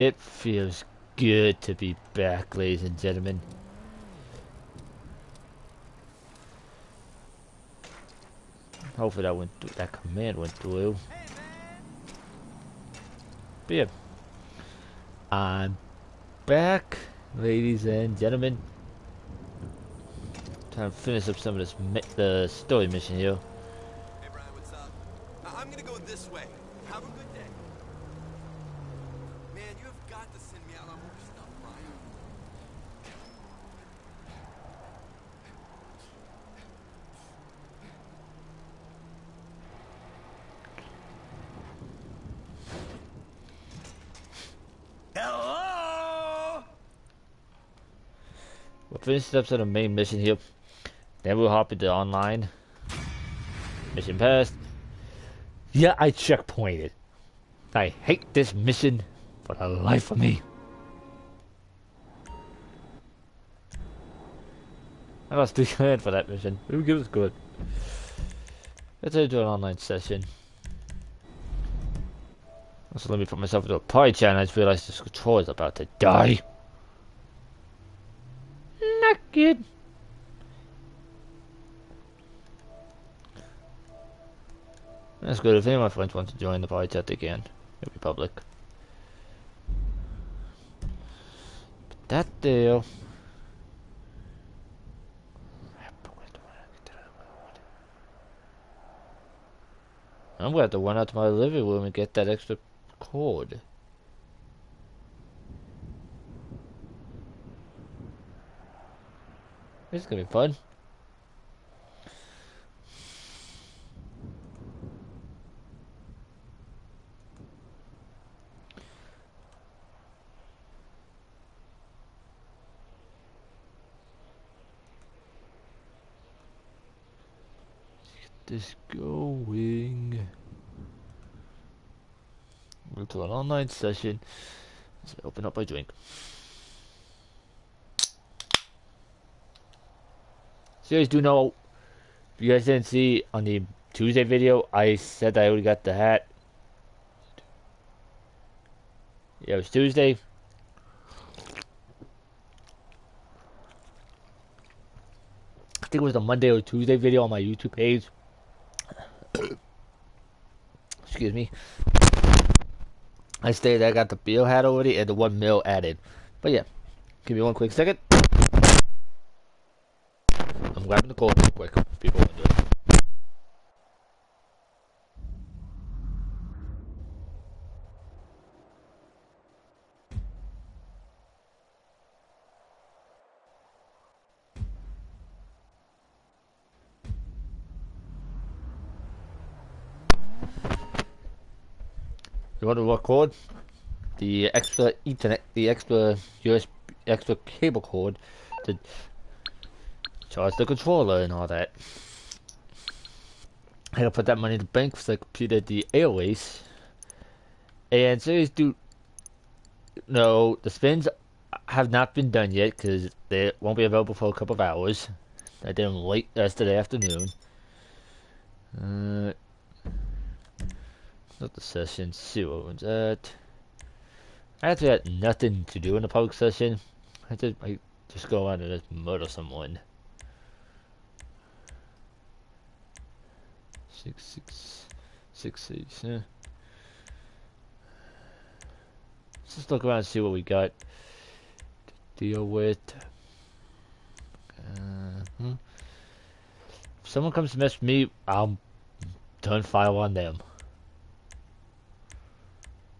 It feels good to be back, ladies and gentlemen. Hopefully that went through, that command went through. But yeah. I'm back, ladies and gentlemen. Time to finish up some of this the story mission here. Hey Brian, what's up? I- I'm gonna go this way. Have a good day. Man, you have got to send me out on more stuff, Brian. Hello? Finish up the main mission here. Then we'll hop into online. Mission passed. Yeah, I checkpointed. I hate this mission for the life of me. I lost three grand for that mission. Who gives good? Let's do an online session. So let me put myself into a pie just realized this controller is about to die. That's good. If any of my friends want to join the party chat, can. It'll be public. But that deal. I'm gonna have to run out to my living room and get that extra cord. This is gonna be fun. this going. Go to an online session. Let's open up my drink. So you guys do know, if you guys didn't see on the Tuesday video, I said that I already got the hat. Yeah, it was Tuesday. I think it was the Monday or Tuesday video on my YouTube page. Excuse me. I stated I got the bill hat already and the one mil added. But yeah, give me one quick second. I'm grabbing the code real quick. People want to do it. You want to record the extra Ethernet, the extra USB, extra cable cord to charge the controller and all that. I gotta put that money in the bank so I completed the airways. And series do no, the spins have not been done yet because they won't be available for a couple of hours. I did them late yesterday afternoon. Uh, not the session. See what one's at. I actually had nothing to do in the public session. I just just go out and just murder someone. Six six six. Yeah. Let's just look around and see what we got to deal with. Uh, hmm. If someone comes to mess with me, I'll turn fire on them.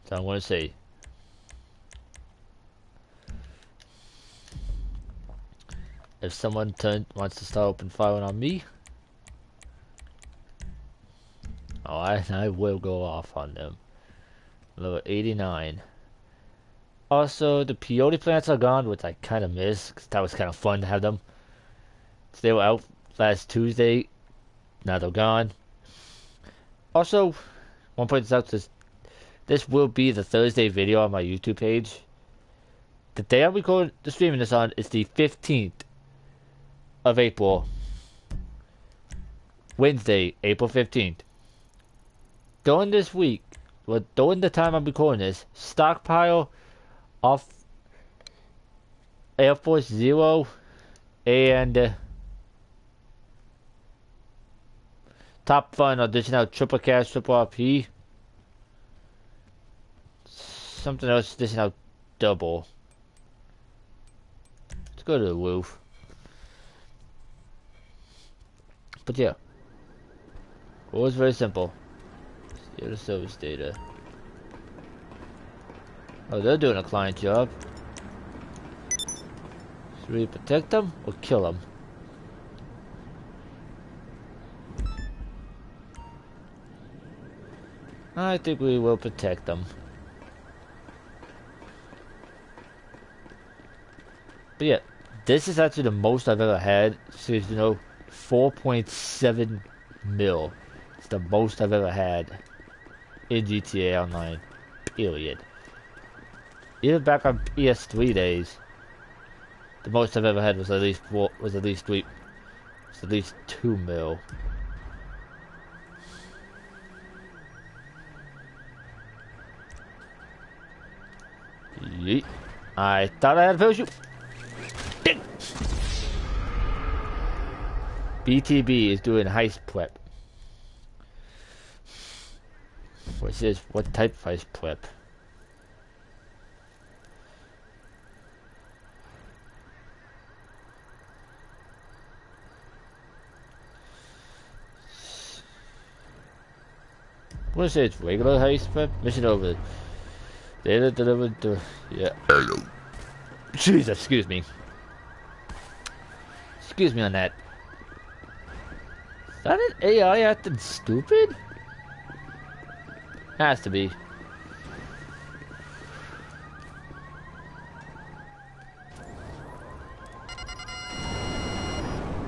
So I'm gonna say. If someone turn, wants to start open firing on me, oh, I, I will go off on them. Level 89. Also, the peyote plants are gone, which I kind of miss, that was kind of fun to have them. They were out last Tuesday. Now they're gone. Also, one point this out this this will be the Thursday video on my YouTube page. The day I'm recording the streaming this on is the 15th of April. Wednesday, April 15th. During this week, well, during the time I'm recording this, stockpile off Air Force Zero and uh, Top Fun audition out Triple Cash Triple RP. Something else audition out Double. Let's go to the roof. But yeah. It was very simple. Steal the service data. Oh, they're doing a client job. Should we protect them or kill them? I think we will protect them. But yeah, this is actually the most I've ever had. So you know, 4.7 mil. It's the most I've ever had in GTA Online. Period. Even back on PS3 days, the most I've ever had was at least four, was at least three, was at least two mil. Yeet. I thought I had a parachute. BTB is doing heist prep. What's this? What type of heist prep? What is it? Regular heist prep? Mission over. Data delivered to... Yeah. Jesus, excuse me. Excuse me on that. Is that an AI acting stupid? Has to be.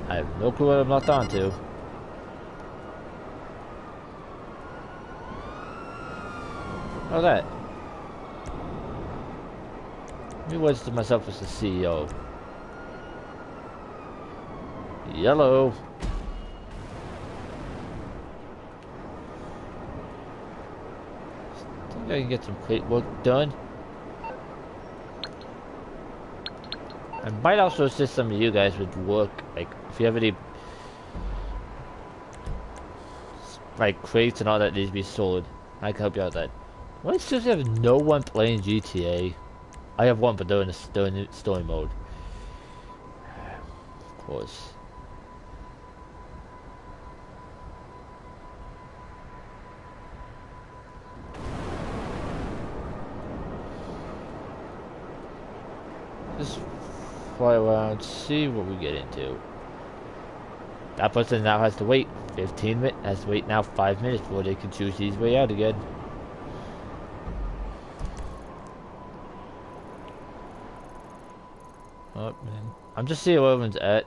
I have no clue what I'm locked onto. Oh, that. Let me register myself as the CEO. Yellow. Think I can get some crate work done. I might also assist some of you guys with work, like if you have any like crates and all that needs to be sold, I can help you out with that. Why does just have no one playing GTA? I have one, but they're in, a, they're story mode. Of course. Around, see what we get into. That person now has to wait 15 minutes, has to wait now 5 minutes before they can choose his way out again. Oh man. I'm just seeing where everyone's at.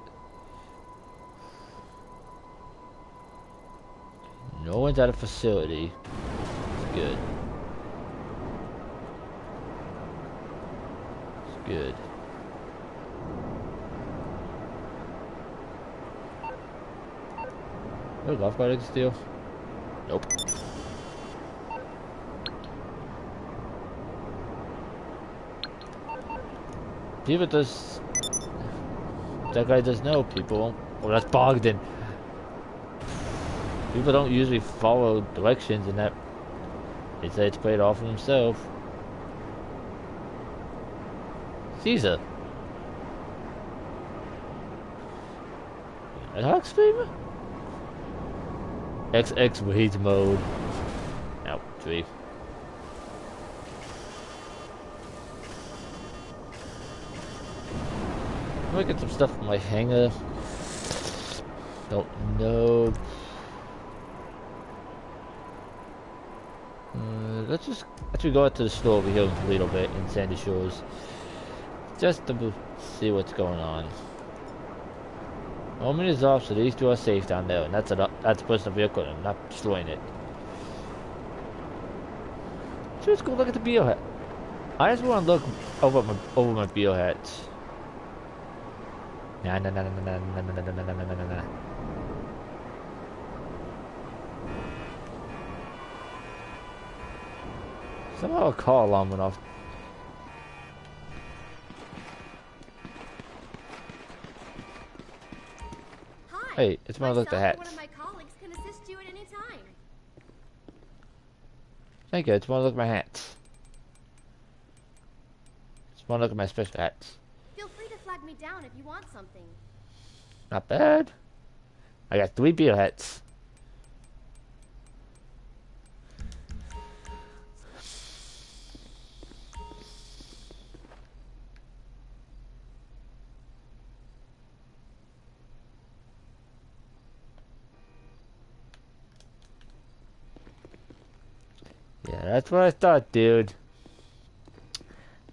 No one's at a facility. It's good. It's good. No golf cart I can steal? Nope. People does... That guy does know people. Well, that's Bogdan. People don't usually follow directions and that... He said it's played off of himself. Caesar. Red Hawk streamer? XX weeds mode. Out, tree. I'm gonna get some stuff from my hangar. Don't know. Uh, let's just actually go out to the store over here a little bit in Sandy Shores. Just to see what's going on. Moment is off, so these two are safe down there, and that's a that's personal vehicle, and I'm not destroying it. Just go look at the biohazard. I just want to look over my over my biohazards. Nah, nah, nah, nah, nah, nah, nah, nah, nah, nah, nah, nah. Somehow a car alarm went off. Can assist you at any time. Thank you. It's more like my hats. It's more like my special hats. Feel free to flag me down if you want something. Not bad. I got three beer hats. That's what I thought, dude.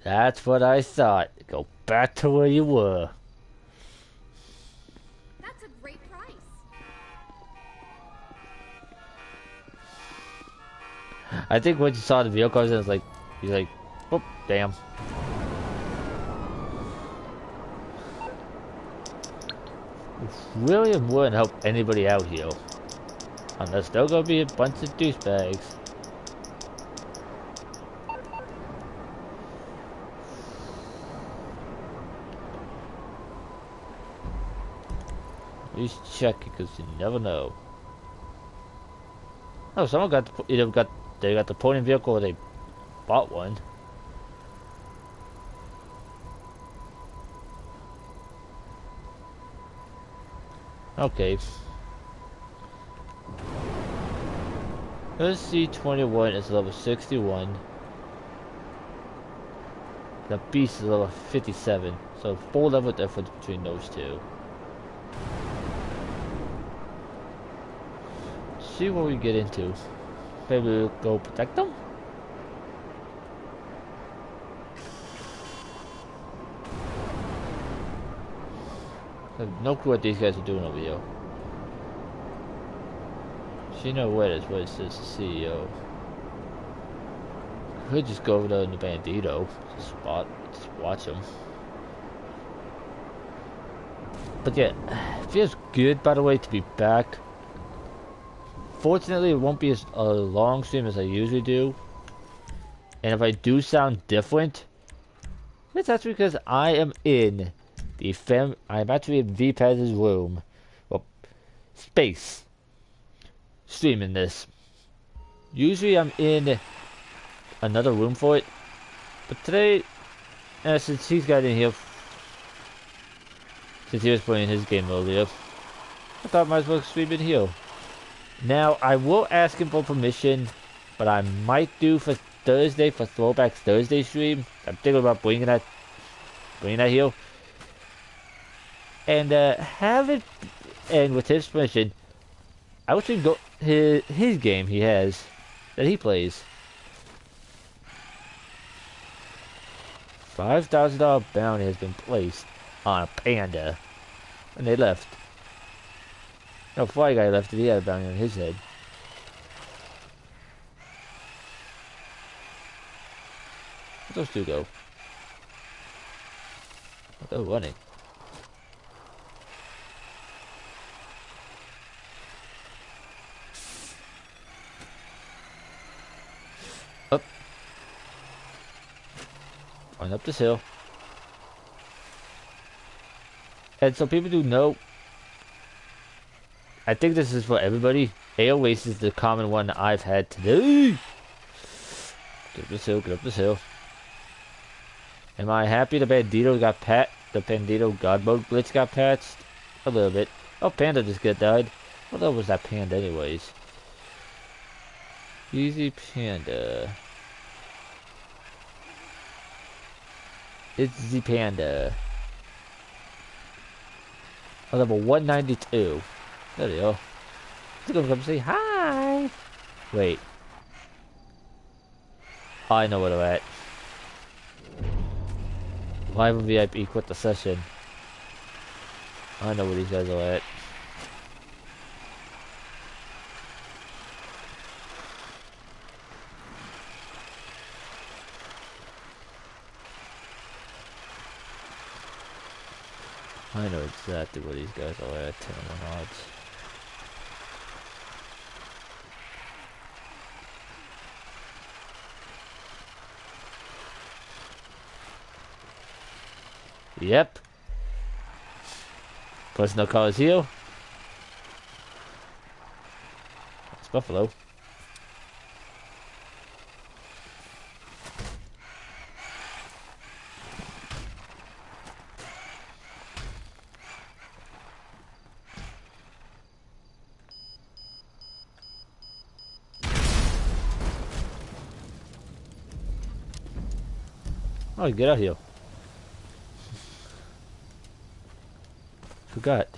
That's what I thought. Go back to where you were. That's a great price. I think when you saw the vehicles, it was like, he's like, oh, damn. William wouldn't help anybody out here. Unless they're gonna be a bunch of douchebags. Least check it, because you never know. Oh, someone got the, either got they got the pony vehicle or they bought one. Okay. This C21 is level 61. The Beast is level 57. So four level difference between those two. See what we get into. Maybe we'll go protect them? No clue what these guys are doing over here. She know what this CEO. Could just go over there in the bandito. Just spot just watch them. But yeah, feels good by the way to be back. Fortunately, it won't be as a long stream as I usually do. And if I do sound different, it's actually because I am in the fam. I'm actually in VPaz's room, well, space, streaming this. Usually, I'm in another room for it, but today, uh, since he's got in here, since he was playing his game earlier, I thought I might as well stream in here. Now, I will ask him for permission, but I might do for Thursday, for Throwbacks Thursday stream. I'm thinking about bringing that, bringing that here. And, uh, have it, and with his permission, I will stream go, his, his game he has, that he plays. $5,000 bounty has been placed on a panda. And they left. No, Fly Guy left it, he had a bounty on his head. Where'd those two go? They're running. Up. On up this hill. And so people do know I think this is for everybody. AOAs is the common one I've had today. Get up this hill, get up this hill. Am I happy the Bandito got pat? The Bandito God Mode glitch got patched? A little bit. Oh, Panda just got died. What the was that Panda anyways? Easy Panda. It's the Panda. Oh, level 192. There they are. They're gonna come say hi. Wait. I know where they're at. Live VIP, quit the session. I know where these guys are at. I know exactly where these guys are at, 10 on odds. Yep. Personal cars here. It's Buffalo. Oh, get out here. Forgot.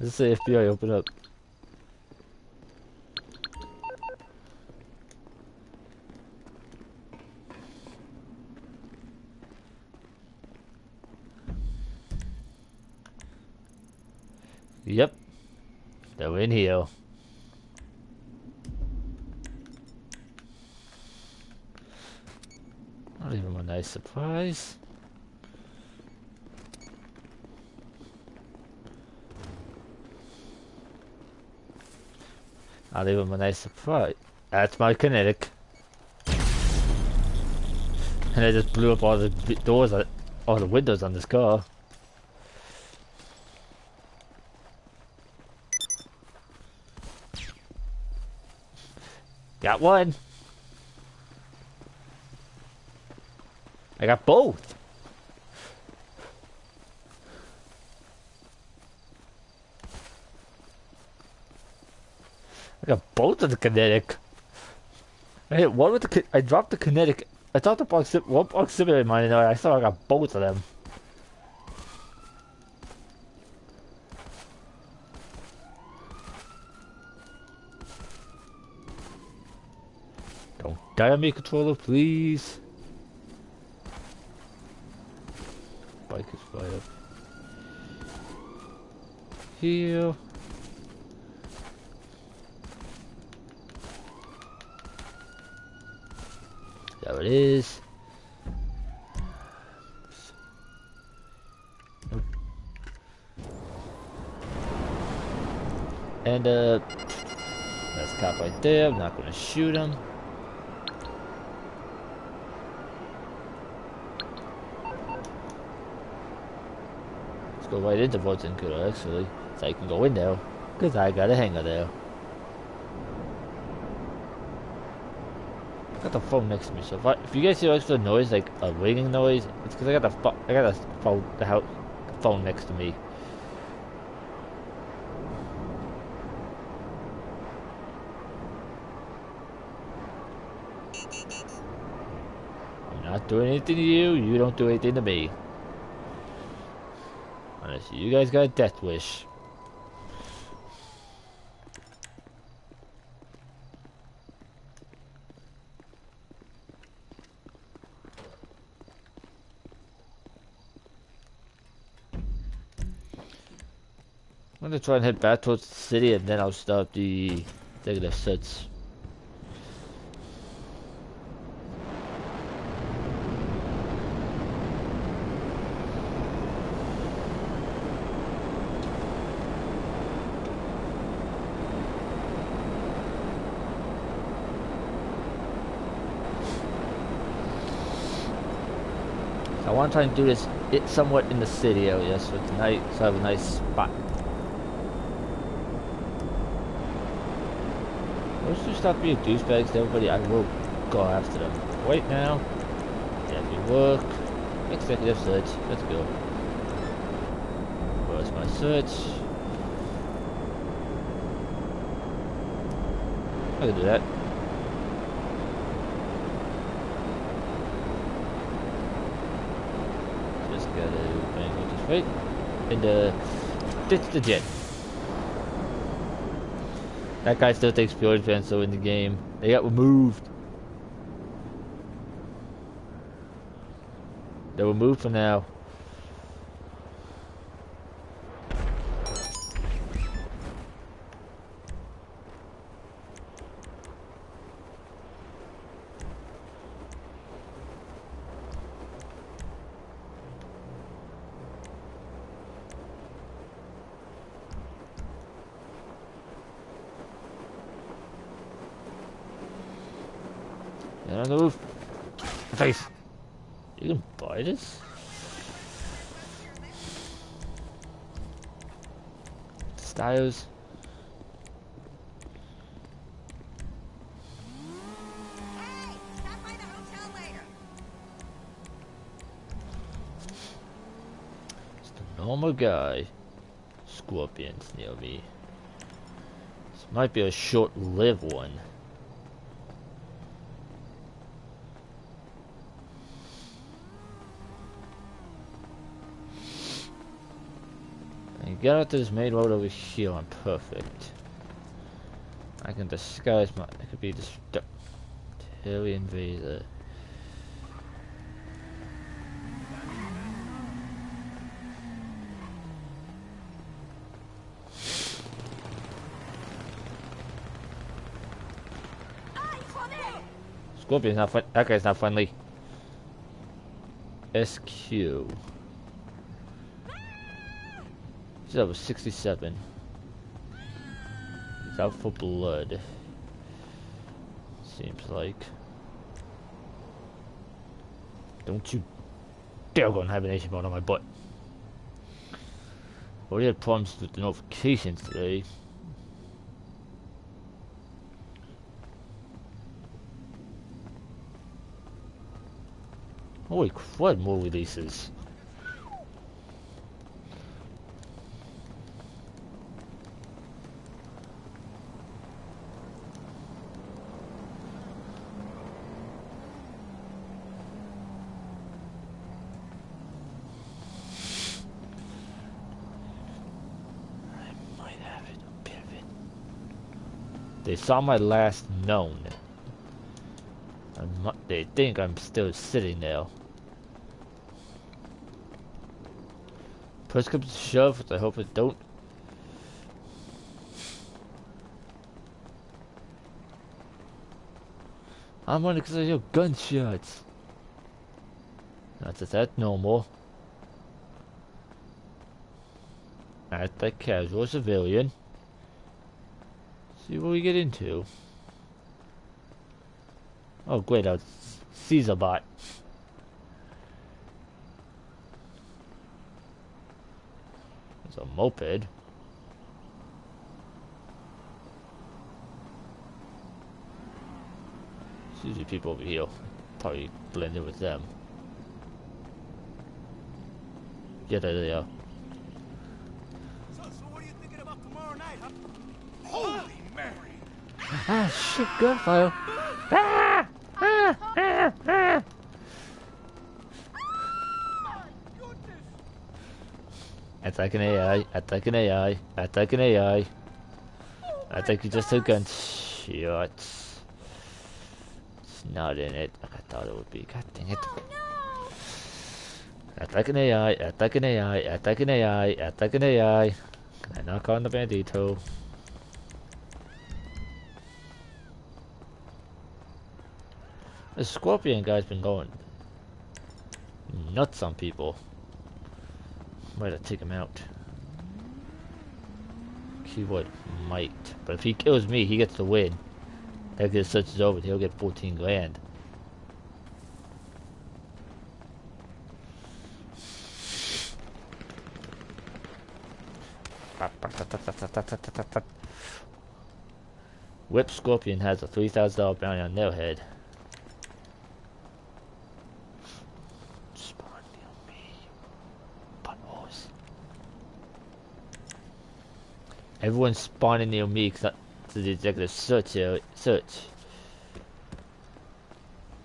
Let's say FBI open up. Yep. They're in here. Not even a nice surprise. Not even a nice surprise. That's my kinetic. And I just blew up all the doors, on- all the windows on this car. Got one. I got both. I got both of the kinetic. I hit one with the. I dropped the kinetic. I thought the proximity, one proximity mine, and I saw I got both of them. Don't die on me, controller, please. Bike is right up here. There it is. And uh, that's a cop right there. I'm not gonna shoot him. Let's go right into Good actually, so I can go in there, cause I got a hanger there. got the phone next to me, so if, I, if you guys hear extra noise, like a ringing noise, it's because I got the I got the phone the phone next to me. I'm not doing anything to you. You don't do anything to me. Unless you guys got a death wish. Try and head back towards the city and then I'll start the negative sets. I want to try and do this it somewhat in the city area so tonight so I have a nice spot. Just stop being douchebags to everybody. I will go after them. Wait now. Yeah, we work. Executive search. Let's go. Where's my search? I can do that. Just gotta bang with this right. And uh ditch the jet. That guy still takes Pure fans still in the game. They got removed. They were removed for now. Get on the roof. Face. You can buy this? Styles. Hey, stop by the hotel later. Just a normal guy. Me. This might be a short-lived one. And get out this main road over here. I'm perfect. I can disguise my. I could be this uh, Terry invader. Scorpion's not fun. That guy's not friendly. SQ. He's over 67. He's out for blood. Seems like. Don't you dare go and have an hibernation mode on my butt. Already had problems with the notifications today. Holy crud, more releases. They saw my last known. I mu- They think I'm still sitting there. Push comes to shove, which I hope it don't. I'm running because I hear gunshots. That's is that normal. At the casual civilian. See what we get into. Oh great, a Caesar bot. It's a moped. It's usually people over here. Probably blend in with them. Yeah, there they are. So, so what are you thinking about tomorrow night, huh? Holy Mary! Ah, shit, gunfire. Ah! Ah! Ah! Ah! Attack an AI, attack an AI, attack an AI. I think you just took gunshot. It's not in it like I thought it would be. God dang it. Oh no! Attack an AI, attack an AI, attack an AI, attack an AI. Can I knock on the bandito? The scorpion guy's been going nuts on people. Might have take him out. Keyword might. But if he kills me, he gets the win. That gets search is over, he'll get 14 grand. Whip Scorpion has a $3,000 bounty on their head. Spawn near me. Buttholes. Everyone's spawning near me except to the executive search area. Search.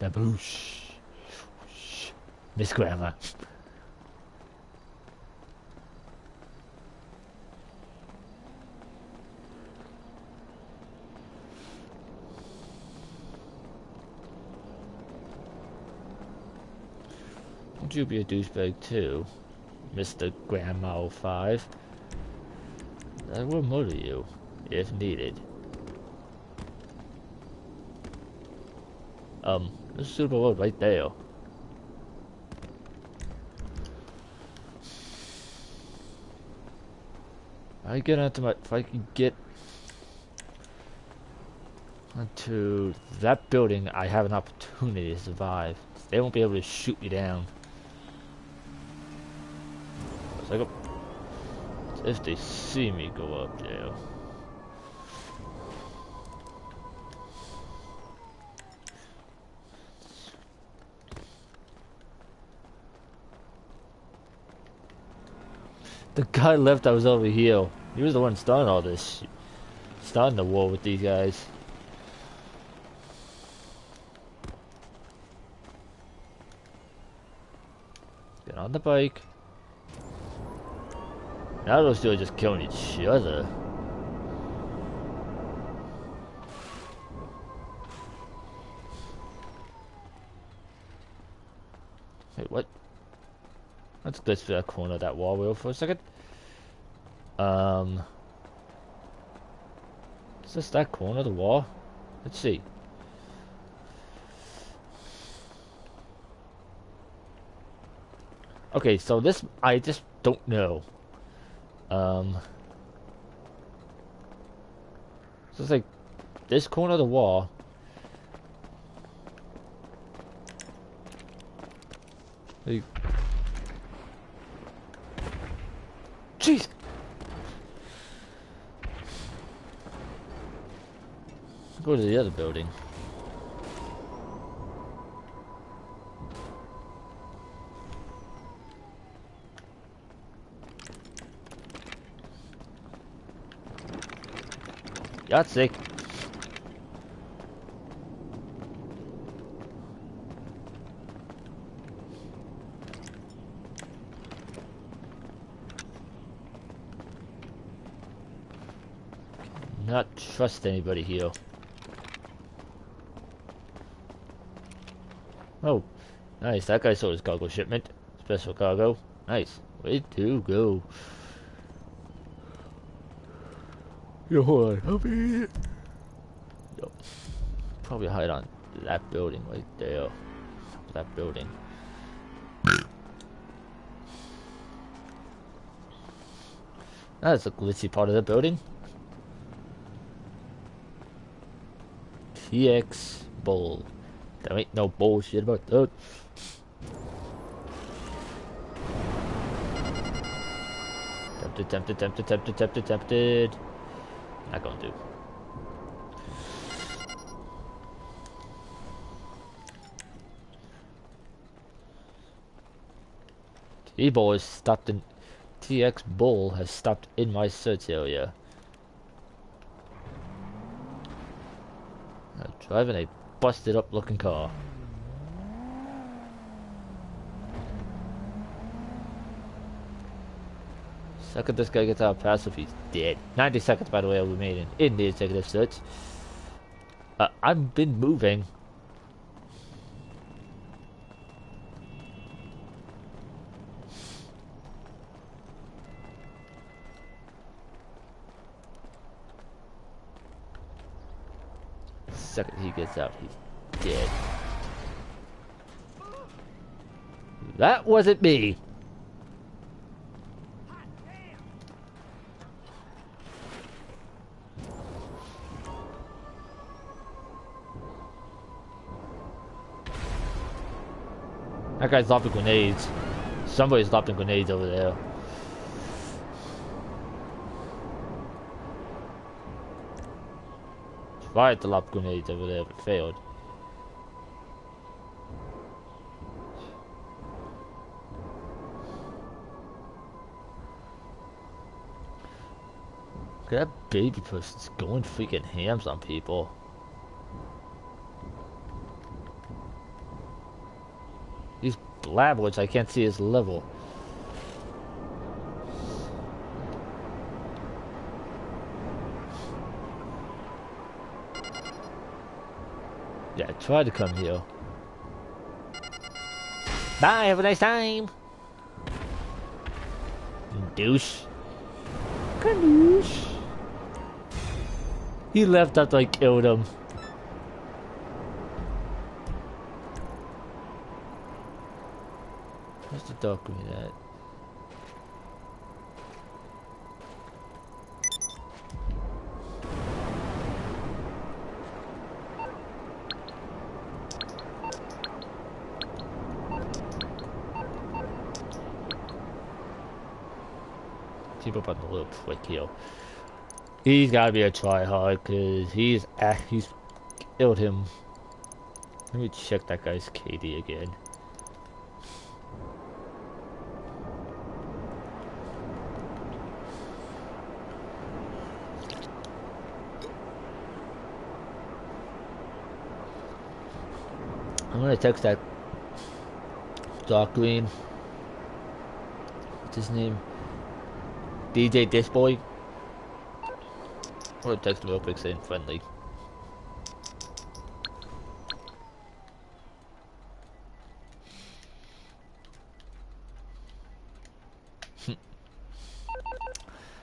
Baboosh. Miss Grandma. Would you be a douchebag too, Mr. Grandma 05? I will murder you, if needed. Um, there's a super road right there. I get onto my, if I can get onto that building, I have an opportunity to survive. They won't be able to shoot me down. So If they see me go up there. The guy left I was over here. He was the one starting all this. Starting the war with these guys. Get on the bike. Now those two are just killing each other. Wait, what? Let's glitch through that corner of that wall wheel for a second. Um, is this that corner of the wall? Let's see. Okay, so this I just don't know. Um, so it's like this corner of the wall. Like, Jeez. Go to the other building. Yahtzee. Not trust anybody here. Oh, nice. That guy saw his cargo shipment. Special cargo. Nice. Way to go. Yo, hold on. Help me. Yo. Probably hide on that building right there. That building. That's a glitchy part of the building. TX Bull. There ain't no bullshit about that. Tempted, tempted, tempted, tempted, tempted, tempted. Not gonna do. T-Bull has stopped in... TX Bull has stopped in my search area. Uh, driving a busted up looking car. Second this guy gets out passive, he's dead. 90 seconds, by the way, we made in, in the executive search. Uh, I've been moving. Second he gets out, he's dead. That wasn't me. That guy's dropping grenades. Somebody's dropping grenades over there. Tried to lob grenades over there, but failed. That baby person's going freaking hams on people. These blabberts, I can't see his level. Yeah, try to come here. Bye, have a nice time. Douche. Kadoosh. He left after I killed him. Where's the document at? sneak up on the little prick here. He's gotta be a tryhard, cause he's act he's killed him. Let me check that guy's KD again. Text that dark green. What's his name? DJ Disboy. I'm gonna text him real quick saying friendly.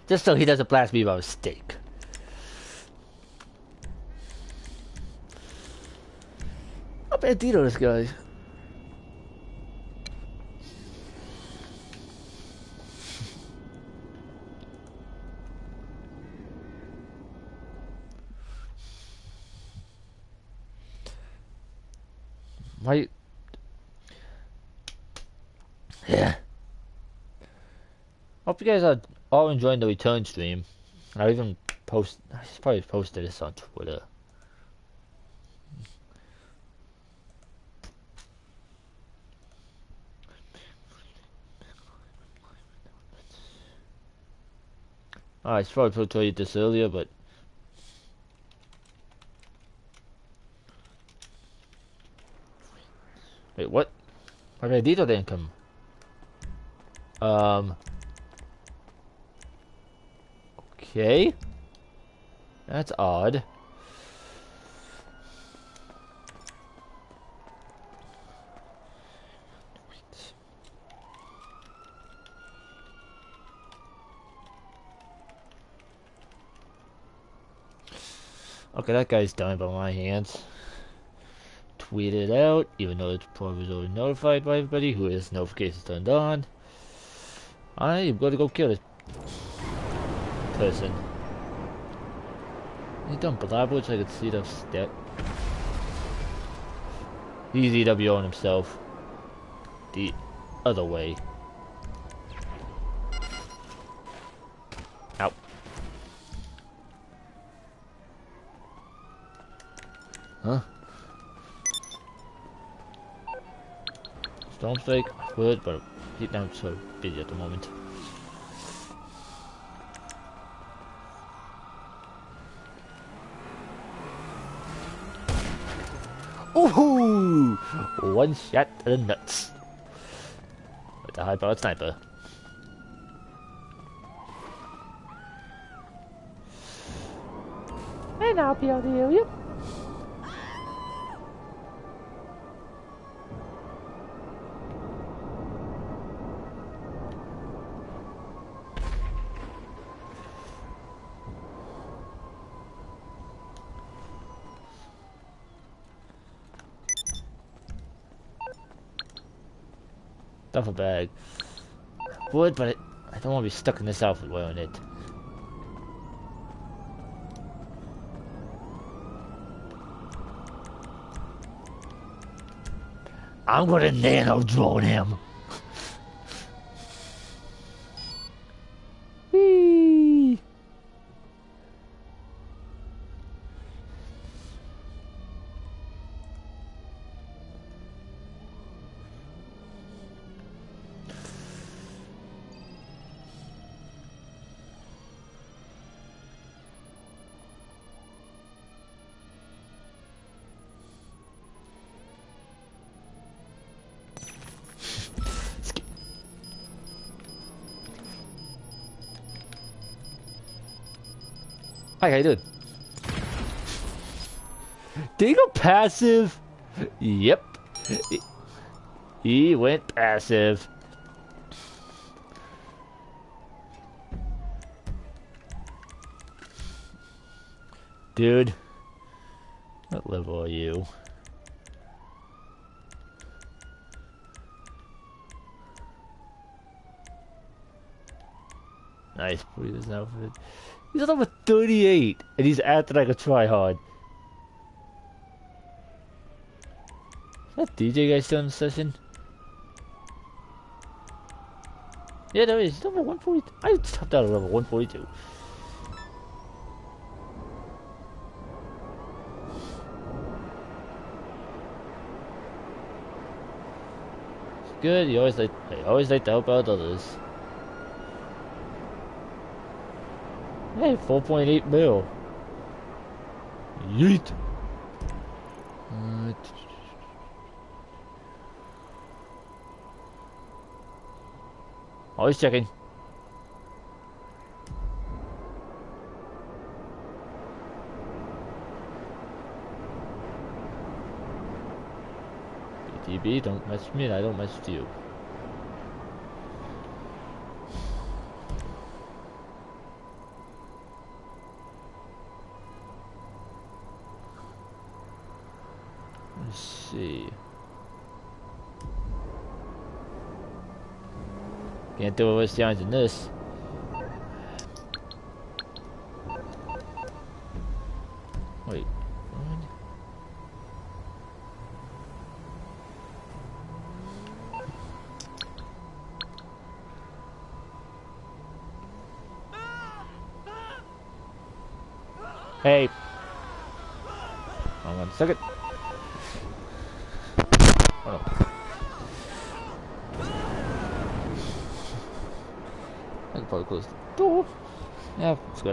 Just so he doesn't blast me about a steak. How bandito this guy? Why? Yeah. Hope you guys are all enjoying the return stream. I even post. I probably posted this on Twitter. I should probably told you this earlier, but wait, what? Bandito didn't come. Um. Okay. That's odd. Okay, that guy's dying by my hands. Tweet it out, even though it's probably already notified by everybody who has notifications turned on. I am going to go kill this person. He done blabber so I could see the step. He's EW on himself. The other way. Storm strike, would, but not so busy at the moment. Ooh! One shot to the nuts. With a high powered sniper. And I'll be to heal Duffel bag. Wood, but it, I don't want to be stuck in this outfit wearing it. I'm gonna nano drone him. Hi, how you doing? Did he go passive? Yep. He- went passive. Dude. What level are you? Nice, put this outfit. He's at number 38, and he's acting like a tryhard. Is that DJ guy still in session? Yeah, there is. Level 140. I topped out at level 142. It's good. You always like, I always like to help out others. Hey, 4.8 mil. Yeet. Uh, Always checking. BTB, don't mess me I don't mess you. Can't do it with this.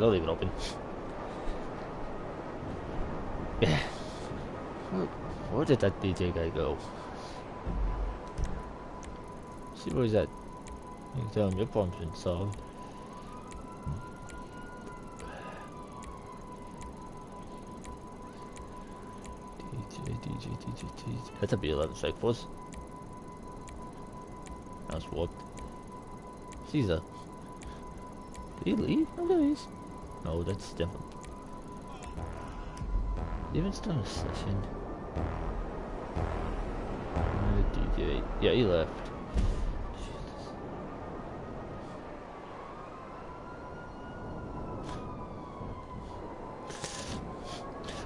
I'll leave it open. Yeah. Where, did that DJ guy go? See where's that? You tell him your problem's been solved. DJ, DJ, DJ, DJ. That's a B11 strike force. That was warped. Caesar. Did he leave? No, there he is. No, that's different. Even done a session. DJ. Yeah, he left. Jesus.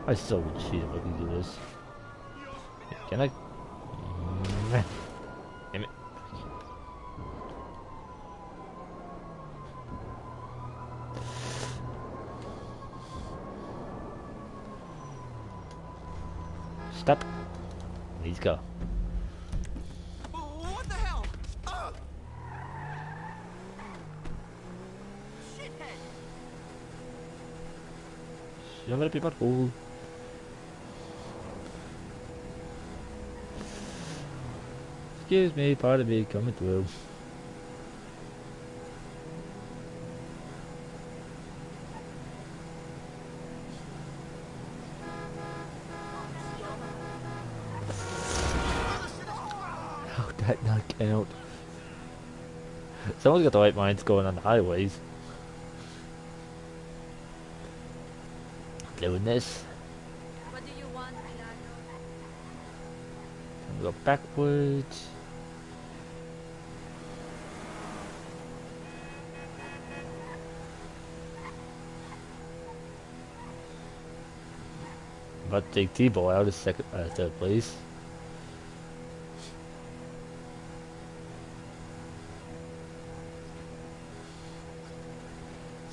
I still would cheat if I could do this. Can I? Your. Excuse me, pardon me, coming through. How did that not count? Someone's got the right minds going on the highways. Doing this. What do you want, Milano? Go backwards. About to take T-Boy out of second, uh, third place.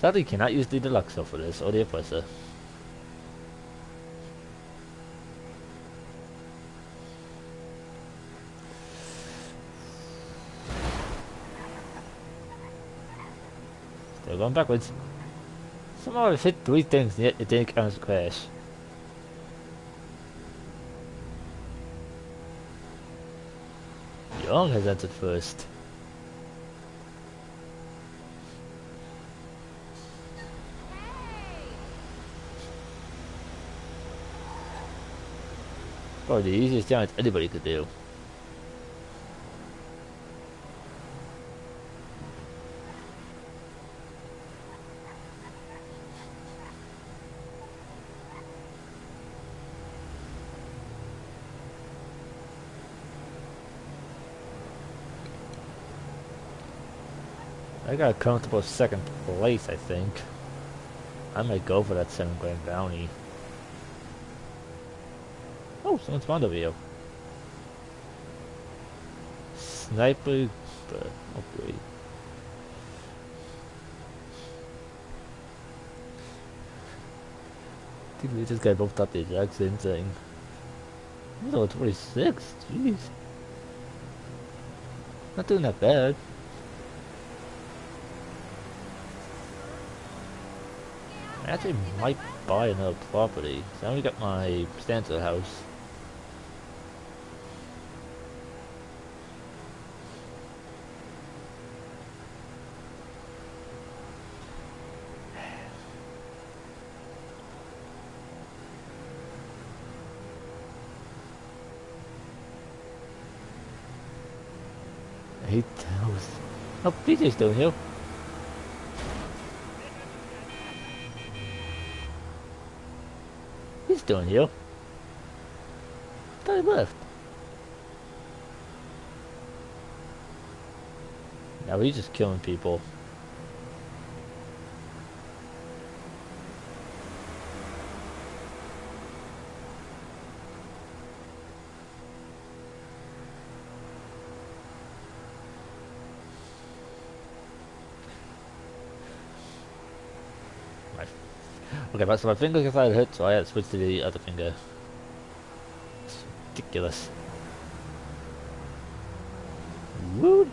Sadly, you cannot use the Deluxo for this, or the Oppressor. Going backwards. Somehow I've hit three things yet it didn't count as a crash. Young has entered first. Probably the easiest challenge anybody could do. I got a comfortable second place, I think. I might go for that 7 grand bounty. Oh, someone's fond of you. Sniper upgrade. Oh, Dude, we just got both up the exact same thing. Level 26, jeez. Not doing that bad. Actually might buy another property. So I only got my stanza house. Eight thousand. Oh, PJ's doing here. Doing here. he left. Now he's just killing people. My- Okay, but so my finger decided to hit, so I had to switch to the other finger. It's ridiculous. Woo!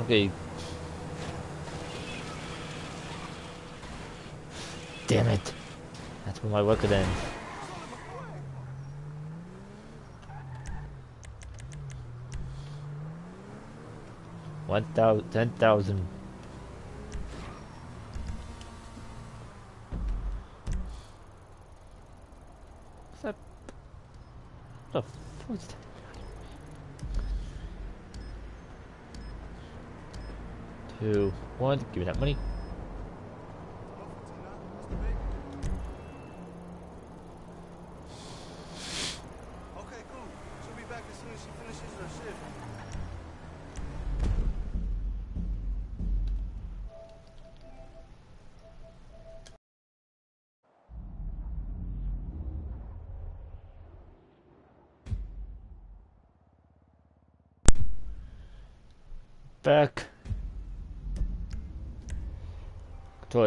Okay. Damn it. That's where my work would end. One thousand, ten thousand. What's that? What the fuck is that? Two, one, give me that money.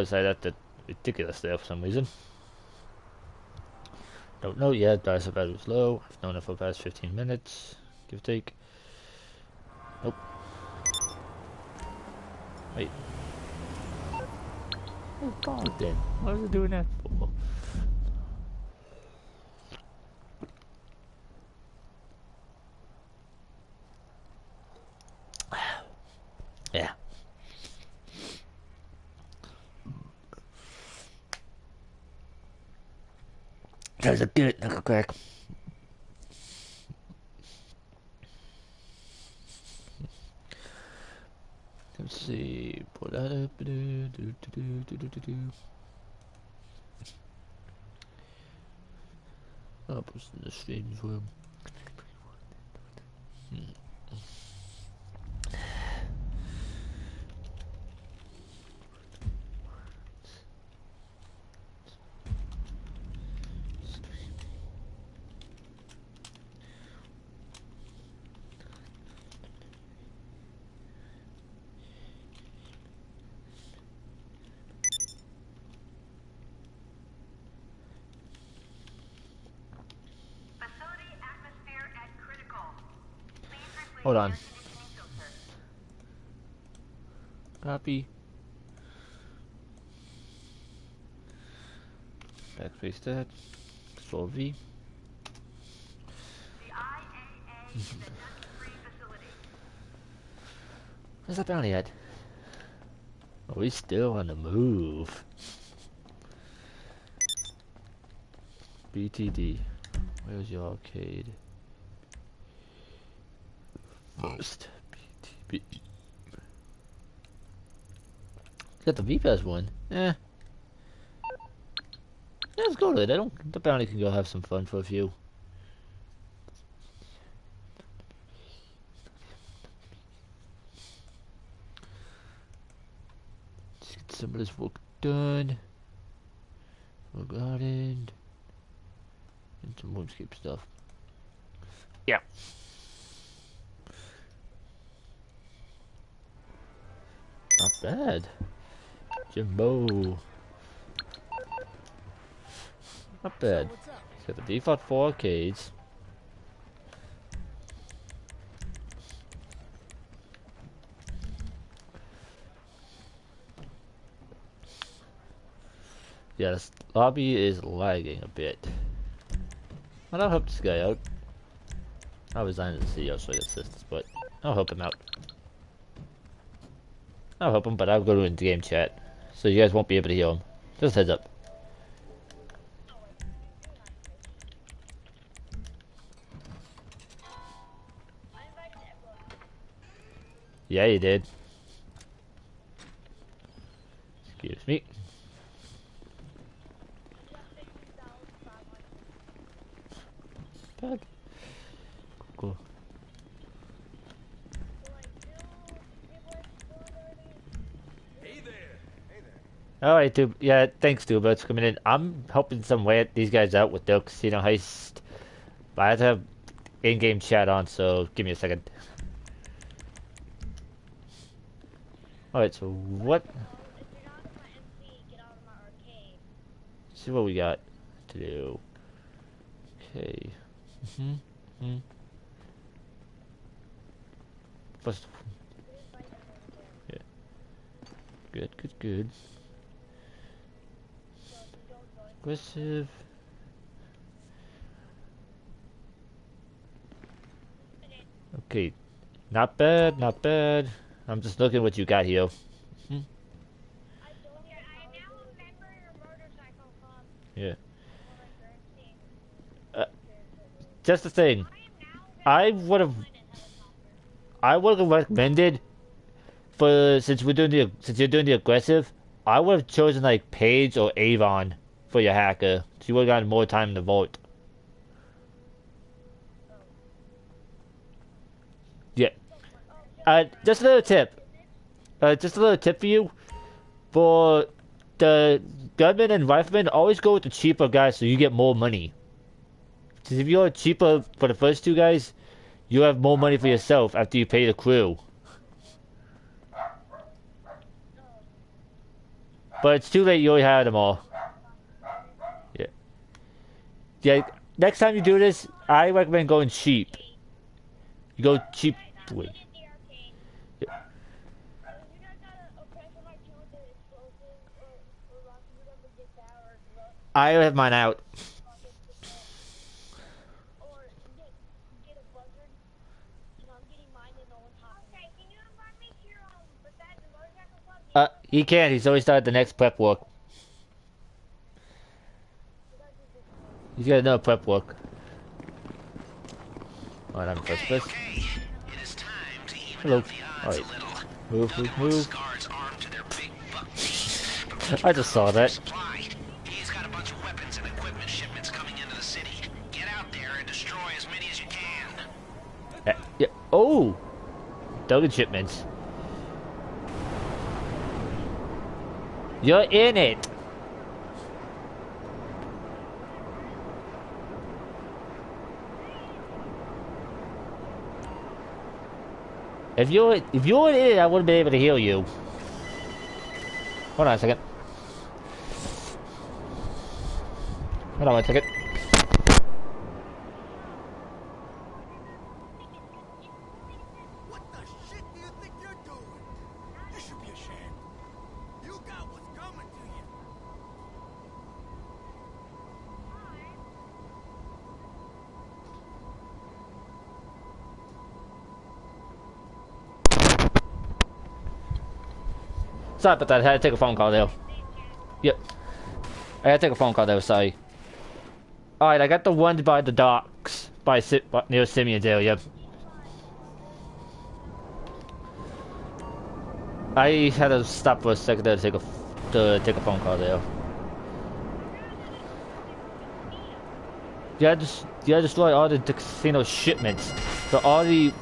Say that that ridiculous there for some reason. Don't know yet, dice value is low. I've known it for the past 15 minutes. Give or take. Nope. Wait. Oh god then. What was it doing that for? Yeah. Was a good knuckle crack. Let's see. Pull that up. Do, do, do, do, do, do, do, do. Up was in the strange room. Facility filter. Copy. Backspace that. Control V. Where's that bounty at? Are we still on the move. BTD. Where's your arcade? First. BTB. Got the V-Pass one. Eh. Yeah, let's go to it. I don't. The bounty can go have some fun for a few. Let's get some of this work done. Forgotten. And some landscape stuff. Yeah. Bad. Jimbo. Not bad. Up? Got the default four arcades. Yeah, this lobby is lagging a bit. I'll help this guy out. I resigned as the CEO so he assists, but I'll help him out. I'll help him, but I'll go to the game chat. So you guys won't be able to hear him. Just heads up. Yeah, you did. Excuse me. Cool. Hey there. Hey there. All right, dude. Yeah, thanks, dude. But coming in. I'm helping some way these guys out with their casino heist. But I have to have in-game chat on, so give me a second. All right. So what? Arcade. see what we got to do. Okay. Mhm. Mm mhm. First. Yeah. Good. Good. Good. Aggressive. Okay. Not bad. Not bad. I'm just looking what you got here. Hmm? I don't I now remember your motorcycle club. Yeah. Or like your MC. Just the thing. I would have. I would have recommended for since we're doing the since you're doing the aggressive. I would have chosen like Paige or Avon for your hacker. She would have gotten more time to vote. Yeah. Uh, just a little tip. Uh, just a little tip for you. For the gunman and riflemen, always go with the cheaper guys so you get more money. Because if you're cheaper for the first two guys, you have more money for yourself after you pay the crew. But it's too late, you already had them all. Yeah. Next time you do this, I recommend going cheap. You go cheap. I have mine out. Uh, he can't. He's already started the next prep work. He's got another prep work. Alright, I'm first place. Okay, it is time to even Hello. Alright. Move, move, move. I just saw that. You yeah. Oh! Duggan shipments. You're in it! If you're if you're in it, I wouldn't be able to heal you. Hold on a second. Hold on one second. Sorry about that. I had to take a phone call there. Yep. I had to take a phone call there. Sorry. All right, I got the ones by the docks by, Si- by near Simeon's. I had to stop for a second there to take a to take a phone call there. Yeah, just yeah, destroy all the casino shipments. So all the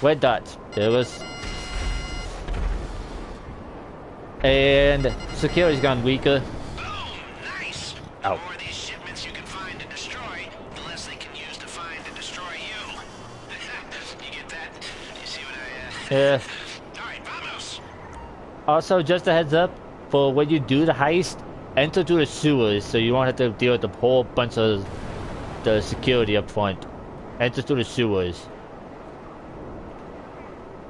red dots. There was and security's gone weaker. Boom! Nice! Ow. The these shipments you can find and destroy, the less they can use to find and destroy you. you get that? You see what I, uh... Yeah. Alright, vamos! Also, just a heads up, for when you do the heist, enter through the sewers, so you won't have to deal with the whole bunch of the security up front. Enter through the sewers.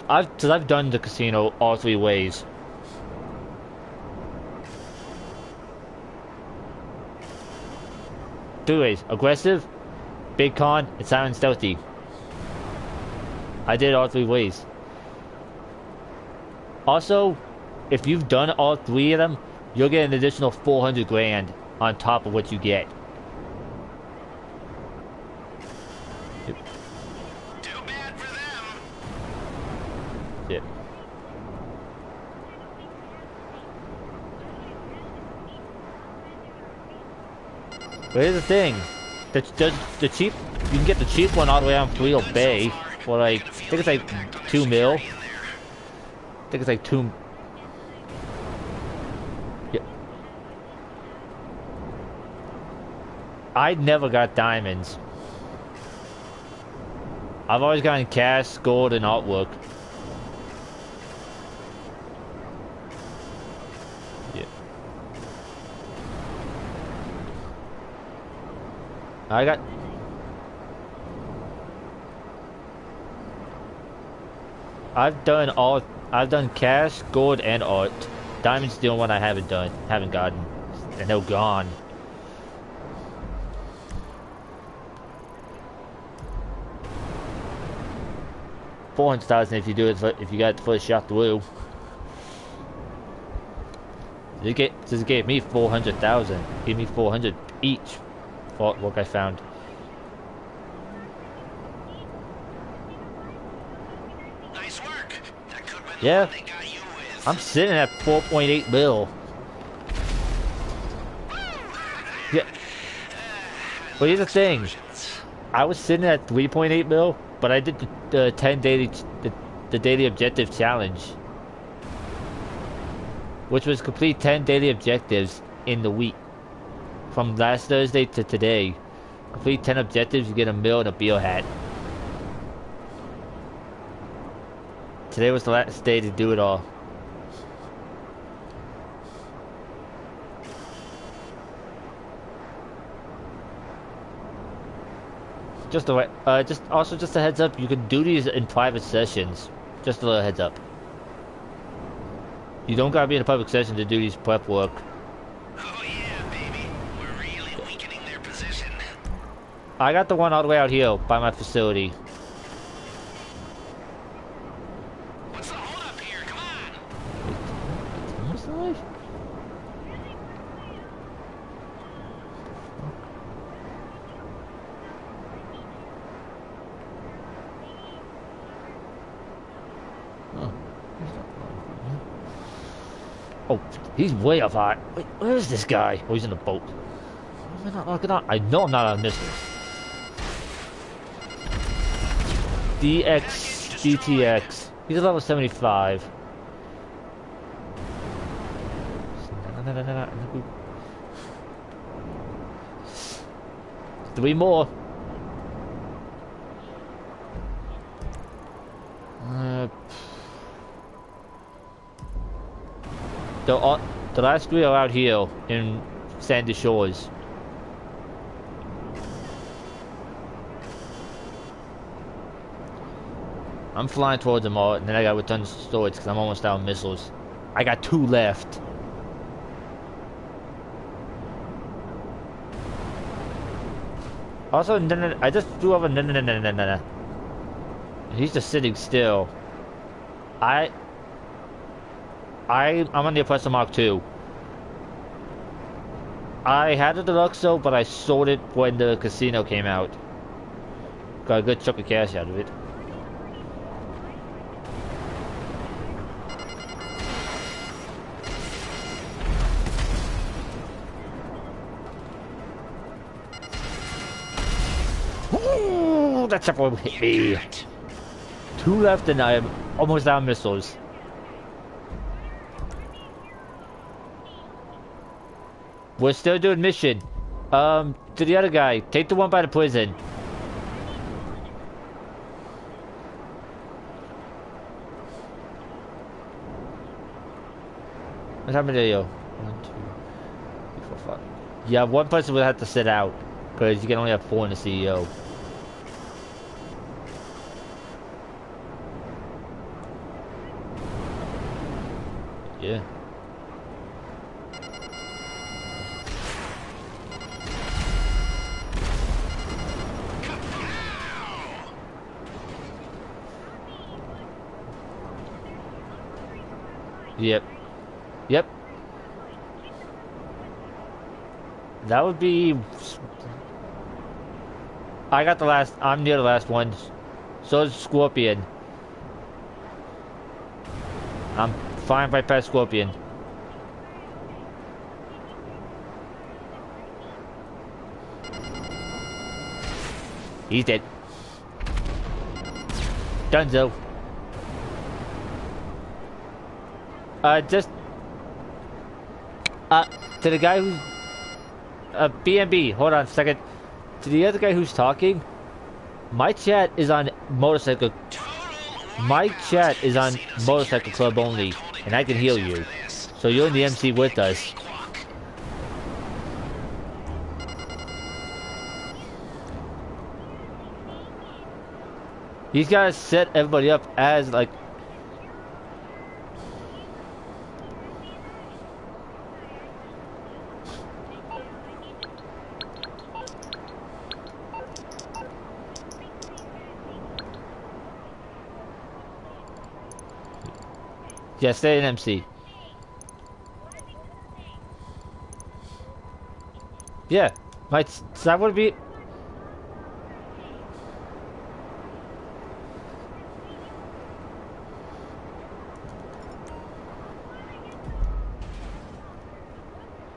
I've, cause I've done the casino all three ways. Three ways. Aggressive, big con, and silent stealthy. I did all three ways. Also, if you've done all three of them, you'll get an additional 400 grand on top of what you get. Too bad for them. Yeah. But here's the thing. The, the, the cheap, you can get the cheap one all the way on Frio Bay for like, I think it's like 2 mil. I think it's like 2... Yeah. I never got diamonds. I've always gotten cash, gold, and artwork. I got. I've done all. I've done cash, gold, and art. Diamonds the only one I haven't done. Haven't gotten, and they're gone. Four hundred thousand if you do it. If you got the first shot through. It get this gave me four hundred thousand. Give me four hundred each for what I found. Nice work. That could have Yeah. they got you with. I'm sitting at four point eight mil. Yeah. But here's the thing. I was sitting at 3.8 mil, but I did the, the 10 daily the, the daily objective challenge, which was complete 10 daily objectives in the week, from last Thursday to today. Complete 10 objectives, you get a mill and a beer hat. Today was the last day to do it all. Just a uh, just also just a heads up, you can do these in private sessions. Just a little heads up. You don't gotta be in a public session to do these prep work. I got the one all the way out here by my facility. What's the holdup here? Come on. What's the life? Oh, he's not far from here. Oh, he's way up high. Wait, where is this guy? Oh, he's in the boat. Why am I not looking out? I know I'm not on missiles. DX, DTX. He's a level 75. Three more. Uh, the, uh, the last three are out here in Sandy Shores. I'm flying towards them all, and then I got return of storage because I'm almost out of missiles. I got two left. Also, I just threw over no, no, no, no, no, no. He's just sitting still. I, I, I'm on the Oppressor Mark II. I had a Deluxo, but I sold it when the casino came out. Got a good chunk of cash out of it. Ooh, that chopper hit me. Two left and I'm almost out of missiles. We're still doing mission. Um, to the other guy, take the one by the prison. What happened to you? One, two, three, four, five. Yeah, one person would have to sit out because you can only have four in the CEO. Yeah. Yep. Yep. That would be. I got the last. I'm near the last one. So is Scorpion. I'm fine right past Scorpion. He's dead. Dunzo. Uh, just uh to the guy who's uh BNB. Hold on a second. To the other guy who's talking, my chat is on motorcycle. My chat is on motorcycle club only, and I can heal you. So you're in the MC with us. He's gotta set everybody up as like Yeah, stay in MC. Yeah, might that would be.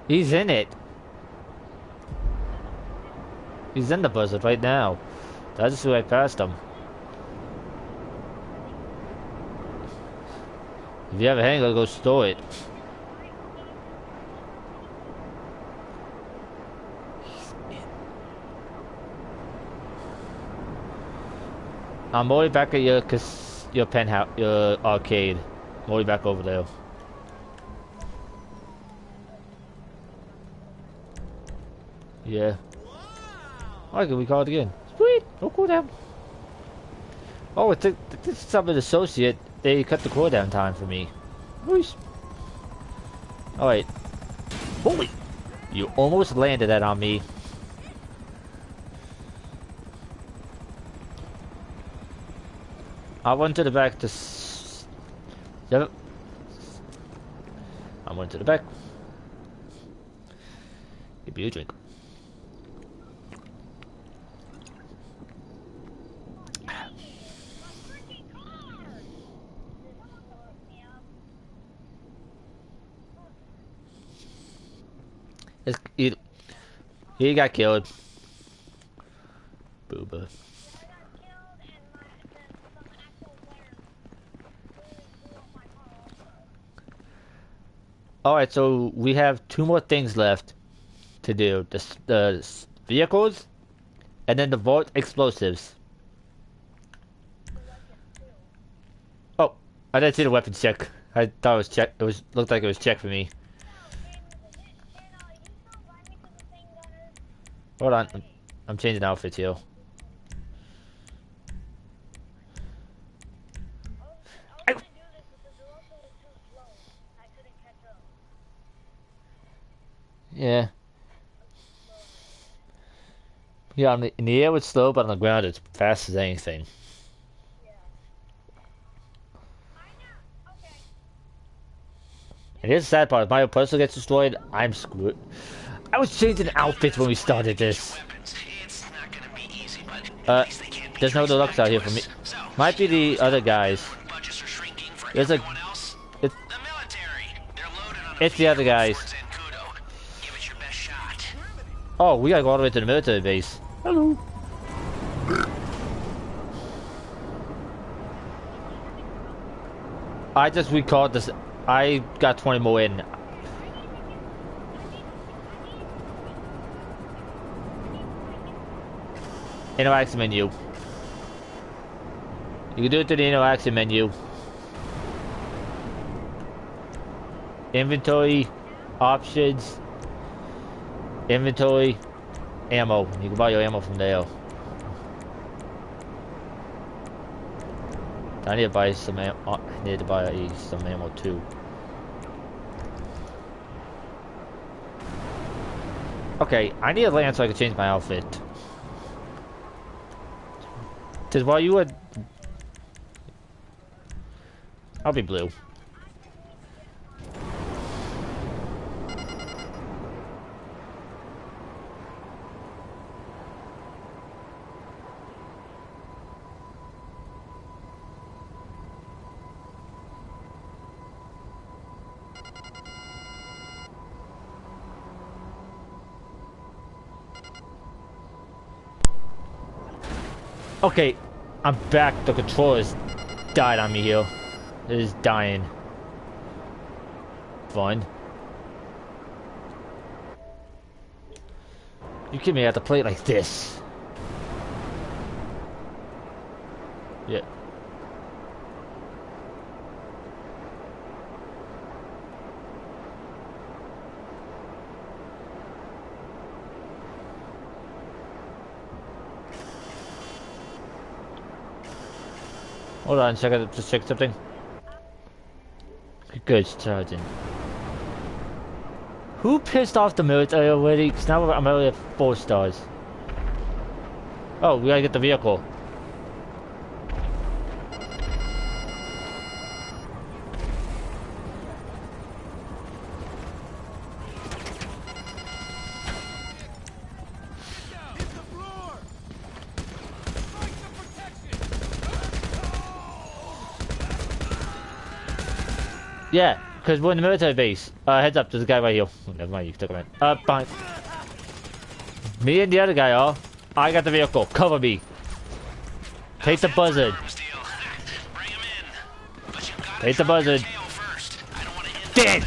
He's in it. He's in the buzzard right now. I just I passed him. If you have a hanger, go store it. I'm already back at your your penthouse, your arcade. I'm already back over there. Yeah. I can recall it again. Sweet, no cooldown. Oh, it's a, this is some associate. They cut the cooldown time for me. Alright. Holy! You almost landed that on me. I went to the back to... Yep. I went to the back. Give you a drink. It's, he, he got killed. Booba. Alright, so we have two more things left to do. The, the vehicles, and then the vault explosives. Oh, I didn't see the weapons check. I thought it was check. It was looked like it was check for me. Hold on, I'm, I'm changing outfits here. Yeah. Yeah, on the, in the air it's slow, but on the ground it's fast as anything. And here's the sad part, if my personal gets destroyed, I'm screwed. I was changing outfits when we started this. Uh, there's no Deluxo out here for me. Might be the other guys. There's a- It's, The other guys. Oh, we gotta go all the way to the military base. Hello. I just recalled this. I got 20 more in. Interaction menu. You can do it to the interaction menu. inventory, options, inventory, ammo. You can buy your ammo from there. I need to buy some ammo. Uh, I need to buy some ammo too. Okay, I need a land so I can change my outfit. Cause while you were, I'll be blue. Okay, I'm back. The controllers died on me here. It is dying. Fun. You kidding me? I have to play it like this. Yeah. Hold on, check it. Just check something. Good, charging. Who pissed off the military already? Cause now I'm already at four stars. Oh, we gotta get the vehicle. Yeah, because we're in the military base. Uh, heads up, there's a guy right here. Oh, never mind, you took him in. Uh, behind. Me and the other guy are. I got the vehicle. Cover me. Take the buzzard. Take the buzzard. Dead.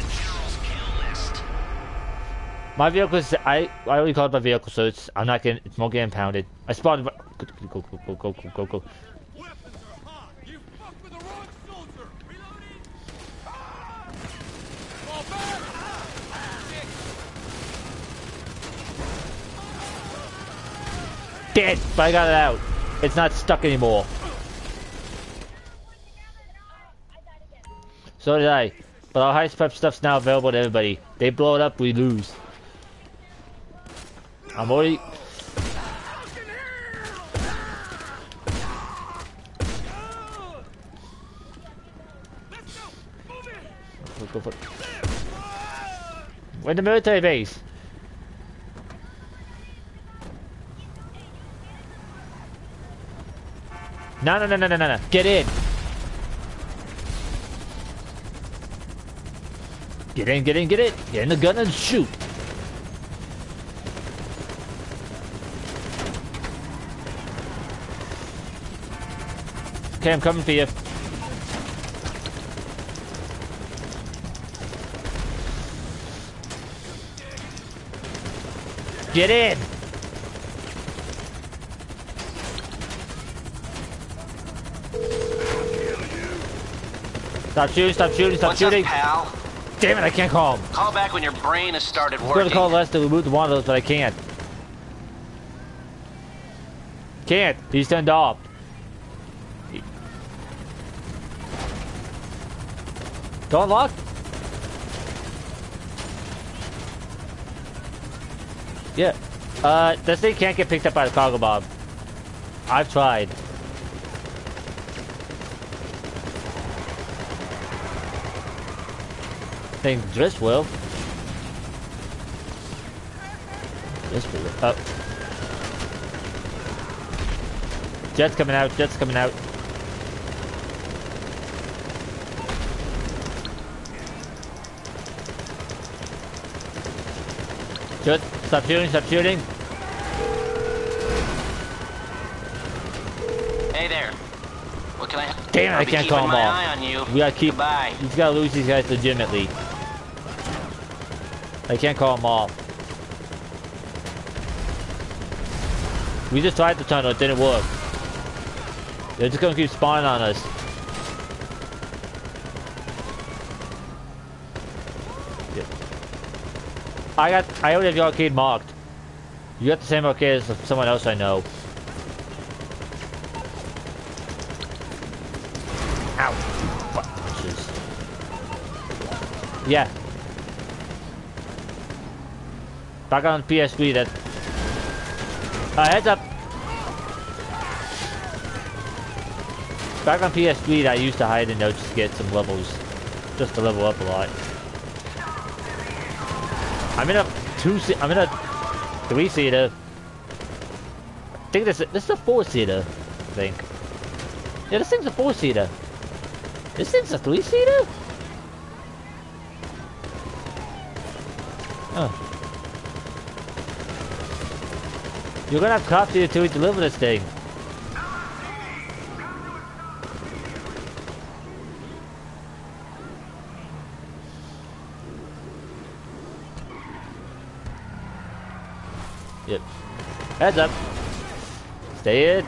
My vehicle is. I I already called my vehicle, so it's. I'm not getting. It's more getting pounded. I spotted. Go go go go go go go. go. Weapons are hot! You fucked with the wrong soldier! Reloading! Ah! Fall back! Shit! Dead. But I got it out. It's not stuck anymore. I died again. So did I. But our high prep stuff's now available to everybody. They blow it up, we lose. I'm already. Let's go! Move it! We're in the military base. No, no, no, no, no, no, no. Get in. Get in, get in, get in. Get in the gun and shoot. Okay, I'm coming for you. Get in! Stop shooting, stop shooting, stop What's shooting! up, pal? Damn it, I can't call him. Call back when your brain has started working. I'm going to call Lester to remove one of those, but I can't. Can't. He's turned off. Don't lock. Yeah. Uh, this thing can't get picked up by the Cargobob. I've tried. Think this will. This will. Oh. Jet's coming out. Jet's coming out. Jet, stop shooting. Stop shooting. Hey there. What can I? Damn it, I'll I can't call call 'em my all. you. We gotta keep. Goodbye. He's gotta lose these guys legitimately. I can't call them all. We just tried the tunnel, it didn't work. They're just gonna keep spawning on us. I got. I already have your arcade marked. You got the same arcade as someone else I know. Ow! Yeah. Back on PSP that. Uh, heads up. Back on PS3, I used to hide in there just to get some levels, just to level up a lot. I'm in a two. se- I'm in a three seater. I think this this is a four seater. I think. Yeah, this thing's a four seater. This thing's a three seater. You're gonna have cops here to deliver this thing. Yep. Heads up. Stay. I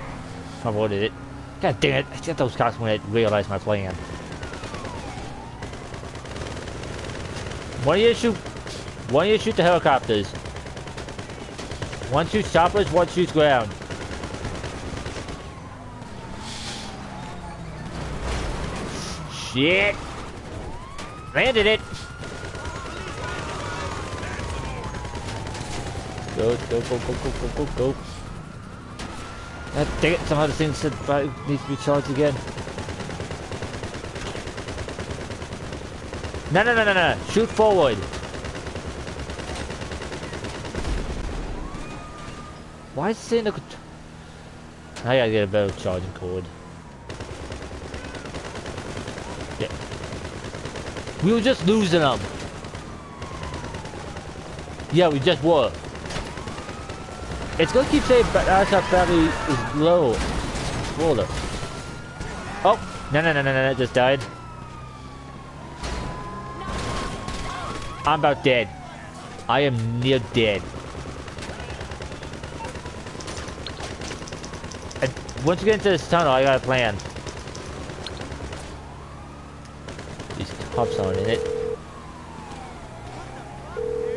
avoided it. God dang it. I get those cops when I realize my plan. One of you shoot. One of you shoot the helicopters. One shoots choppers, one shoots ground. Shit. Landed it. Go, go, go, go, go, go, go, go. God dang it, somehow this thing said needs to be charged again. No, no, no, no, no. Shoot forward. Why is it saying the... I gotta get a better charging cord. Yeah. We were just losing them. Yeah, we just were. It's gonna keep saying but uh, that battery is low. Up. Oh, no, no, no, no, no, no, just died. I'm about dead. I am near dead. And once you get into this tunnel, I got a plan. These cops aren't in it.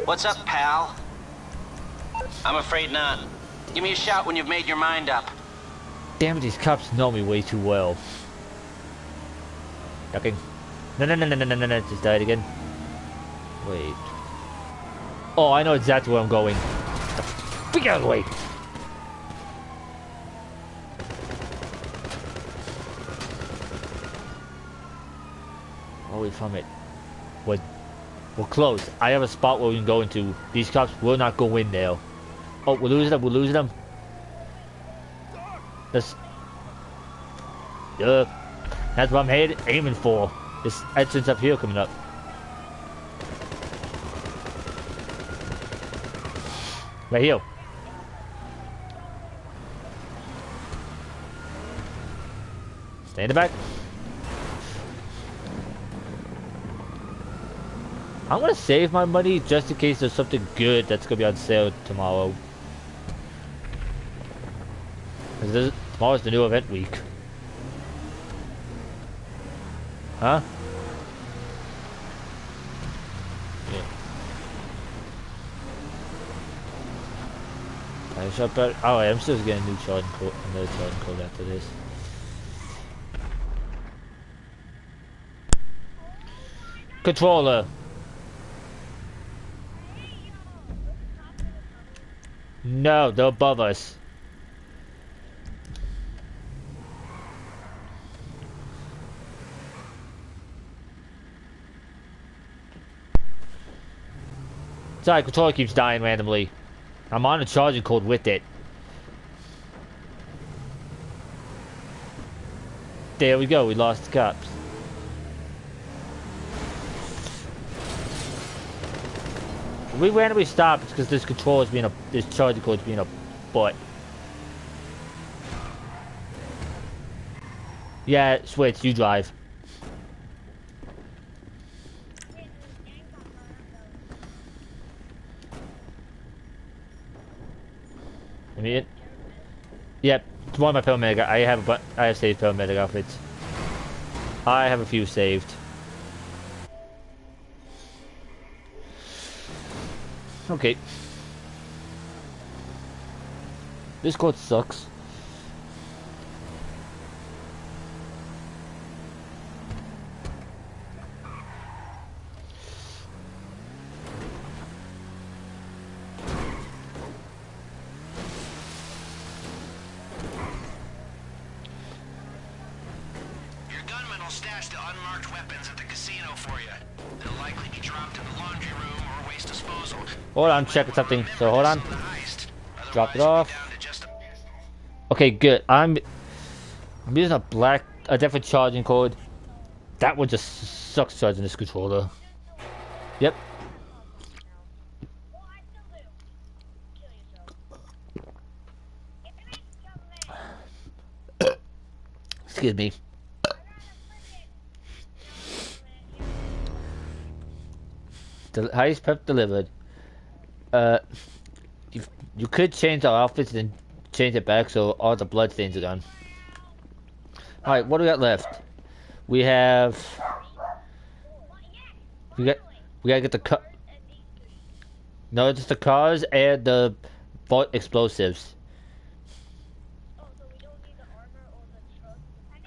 What's up, pal? I'm afraid not. Give me a shout when you've made your mind up. Damn it, these cops know me way too well. Ducking. No, no, no, no, no, no, no, no, just died again. Wait. Oh, I know exactly where I'm going. Freak out of the way! Away from it. We're, close. I have a spot where we can go into. These cops will not go in there. Oh, we're losing them, we're losing them. That's... Yeah. That's what I'm head aiming for. This entrance up here coming up. Right here. Stay in the back. I'm gonna save my money just in case there's something good that's gonna be on sale tomorrow. 'Cause this- tomorrow's the new event week. Huh? Yeah. I shot better. Oh, I'm still getting a new charging code, another charging code after this. Controller. No, they're above us. Sorry, controller keeps dying randomly. I'm on a charging cord with it. There we go, we lost the cops. We randomly stopped because this controller's being a this charging cord's being a butt. Yeah, switch, you drive. I mean, yep, it's one of my paramedic. I have a bu- I have saved paramedic outfits. I have a few saved. Okay. This code sucks. Hold on, checking something. So hold on. Drop it off. Okay, good. I'm, I'm using a black, a different charging cord. That one just sucks charging this controller. Yep. Excuse me. The heist prep delivered. Uh, you, you could change our outfits and change it back so all the blood stains are gone. Alright, what do we got left? We have. We got. We gotta get the car. No, it's just the cars and the vault explosives.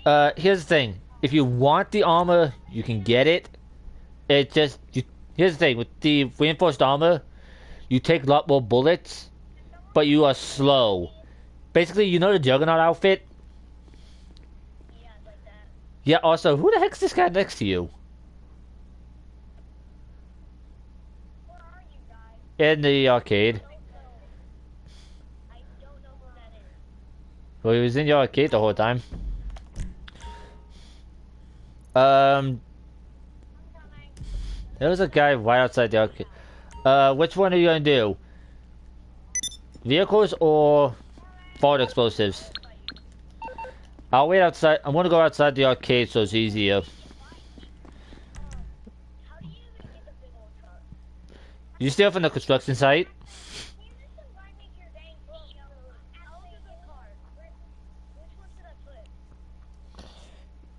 Uh, here's the thing. If you want the armor, you can get it. It just you, here's the thing with the reinforced armor, you take a lot more bullets, but you are slow. Basically, you know the Juggernaut outfit. Yeah, like. Yeah. Also, who the heck's this guy next to you? You? In the arcade. Well, he was in the arcade the whole time. Um, there was a guy right outside the arcade. Uh, which one are you gonna do? Vehicles or vault explosives? I'll wait outside. I'm gonna go outside the arcade so it's easier. You steal from the construction site?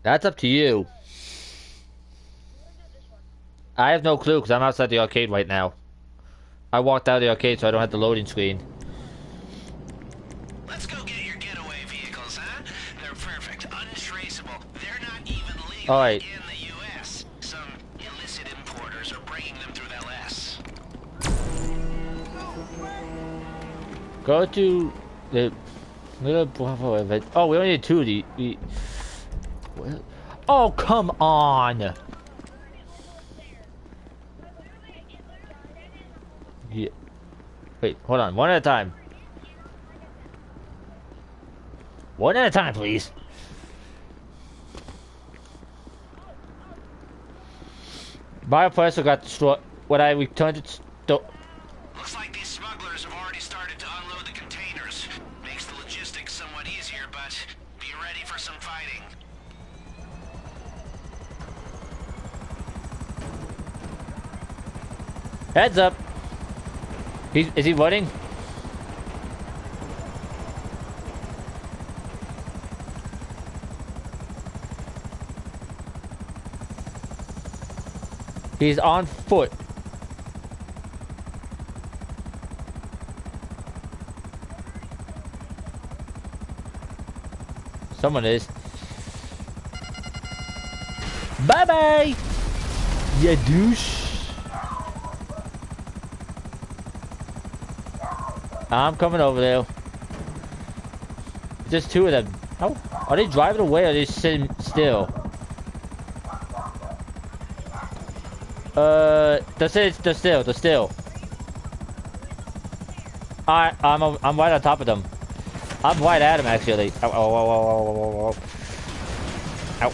That's up to you. I have no clue because I'm outside the arcade right now. I walked out of the arcade so I don't have the loading screen. Let's go get your getaway vehicles, huh? They're perfect, untraceable. They're not even legal All right. in the U.S. Some illicit importers are bringing them through LS. Go to the little Bravo event. Oh, we only need two of the. Well- oh, come on! Yeah. Wait, hold on. One at a time. One at a time, please. Biopressor got destroyed. When I returned it, Looks like these smugglers have already started to unload the containers. Makes the logistics somewhat easier, but be ready for some fighting. Heads up. He's, is he running? He's on foot. Someone is. Bye bye! You douche. I'm coming over there. Just two of them. How are they driving away or are they sitting still? Uh, they're, still, they're still. I, I'm, I'm right on top of them. I'm right at him actually. Ow, ow, ow, ow, ow, ow, ow. Ow.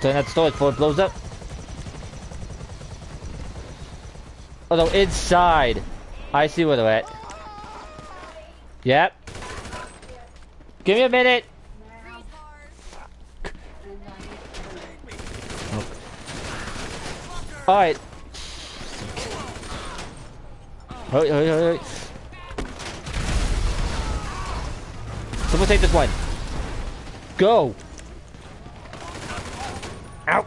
Turn that storage before it blows up. Oh no, inside. I see where they're at. Yep. Give me a minute. Alright. Hurry, hurry, hurry. Someone take this one. Go. Ow.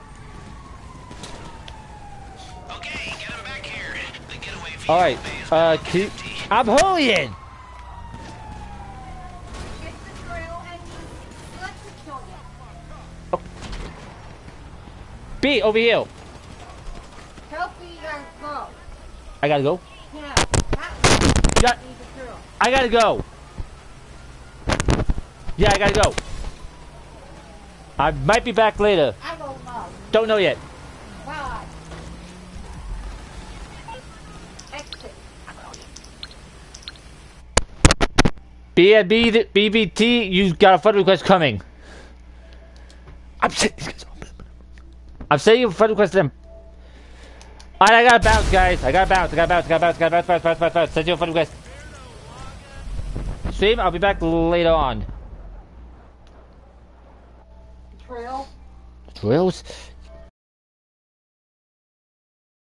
Okay, get All right. Uh, keep. I'm hurrying. B over here. Help me go. I gotta go. Yeah. I gotta go. Yeah, I gotta go. I might be back later. I don't know. Don't know yet. Bye. Exit. B BBT, you got a friend request coming. I'm saying I'm saying a friend request to them. Alright, I gotta bounce, guys. I gotta bounce. I gotta bounce. I gotta bounce. I gotta bounce. Bounce. Bounce. Bounce. bounce. Send you a friend request. Stream. I'll be back later on. Drill. Drills.